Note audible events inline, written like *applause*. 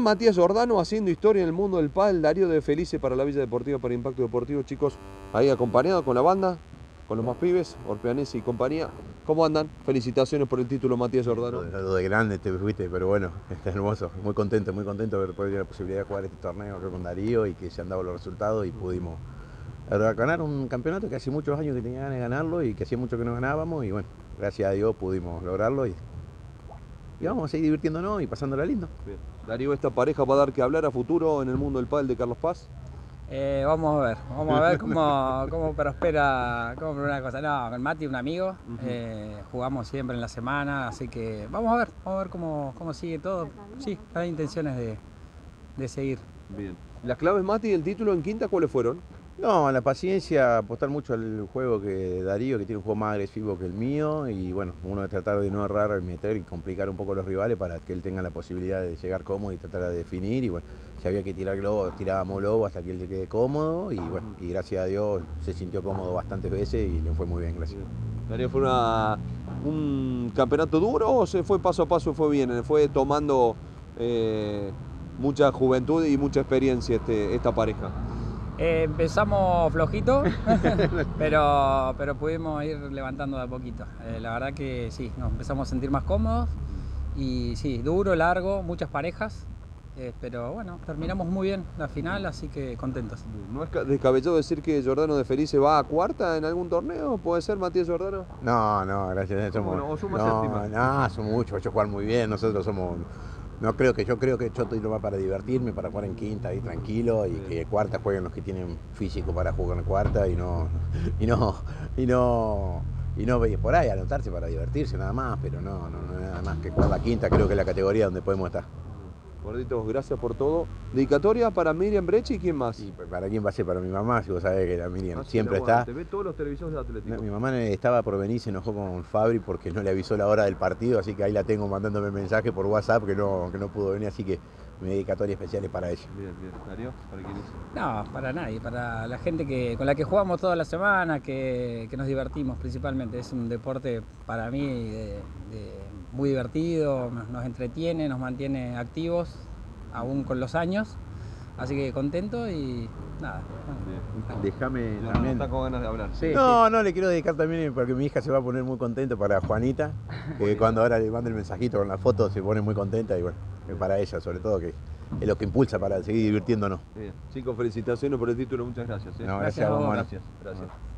Matías Jordano haciendo historia en el mundo del pádel, Darío de Felice para la Villa Deportiva, para Impacto Deportivo, chicos, ahí acompañado con la banda, con los más pibes, Orpeanesi y compañía. ¿Cómo andan? Felicitaciones por el título, Matías Jordano. De grande te fuiste, pero bueno, *laughs* está hermoso, muy contento, muy contento de poder tener la posibilidad de jugar este torneo con Darío y que se han dado los resultados y pudimos ganar un campeonato que hace muchos años que tenía ganas de ganarlo y que hacía mucho que no ganábamos y bueno, gracias a Dios pudimos lograrlo y y vamos a seguir divirtiéndonos y pasándola lindo. Bien. Darío, ¿esta pareja va a dar que hablar a futuro en el mundo del pádel de Carlos Paz? Eh, vamos a ver, vamos a ver *laughs* cómo, cómo prospera, cómo una cosa. No, con Mati, un amigo, eh, jugamos siempre en la semana, así que vamos a ver, vamos a ver cómo, cómo sigue todo. Sí, hay intenciones de, de seguir. Bien. ¿Las claves, Mati, del título en quinta cuáles fueron? No, la paciencia, apostar mucho al juego que Darío, que tiene un juego más agresivo que el mío, y bueno, uno de tratar de no errar, meter y complicar un poco a los rivales para que él tenga la posibilidad de llegar cómodo y tratar de definir, y bueno, si había que tirar globo, tirábamos globo hasta que él se quede cómodo, y bueno, y gracias a Dios se sintió cómodo bastantes veces y le fue muy bien, gracias. Darío, ¿fue un campeonato duro o se fue paso a paso, fue bien, fue tomando eh, mucha juventud y mucha experiencia este, esta pareja? Eh, empezamos flojito, *laughs* pero, pero pudimos ir levantando de a poquito. Eh, la verdad que sí, nos empezamos a sentir más cómodos y sí, duro, largo, muchas parejas. Eh, pero bueno, terminamos muy bien la final, así que contentos. ¿No es descabellado decir que Jordano de Felice va a cuarta en algún torneo? ¿Puede ser Matías Jordano? No, no, gracias. Somos, no, somos no, no, son muchos, ellos jugar muy bien, nosotros somos no creo que yo creo que Choto lo va para divertirme, para jugar en quinta ahí tranquilo y que cuarta jueguen los que tienen físico para jugar en cuarta y no *laughs* y no y no y no por ahí anotarse para divertirse nada más, pero no, no, no nada más que jugar la quinta, creo que es la categoría donde podemos estar. Gorditos, gracias por todo. Dedicatoria para Miriam Brechi y quién más. Para quién va a ser para mi mamá, si vos sabés que la Miriam ah, siempre está. Te ve todos los televisores de Atlético. mi mamá estaba por venir, se enojó con Fabri porque no le avisó la hora del partido, así que ahí la tengo mandándome mensaje por WhatsApp que no, que no pudo venir, así que mi dedicatoria especial es para ella. Bien, bien. ¿Darío? ¿Para quién es? No, para nadie, para la gente que, con la que jugamos toda la semana, que, que nos divertimos principalmente. Es un deporte para mí de, muy divertido, nos entretiene, nos mantiene activos aún con los años. Así que contento y nada. Déjame no, también. No, con ganas de hablar. no, no, le quiero dedicar también porque mi hija se va a poner muy contenta para Juanita, *laughs* que cuando ahora le manda el mensajito con la foto se pone muy contenta y bueno, para ella sobre todo, que es lo que impulsa para seguir divirtiéndonos. Bien. Chicos, felicitaciones por el título, muchas gracias. ¿eh? No, gracias, gracias a vos, Gracias. gracias.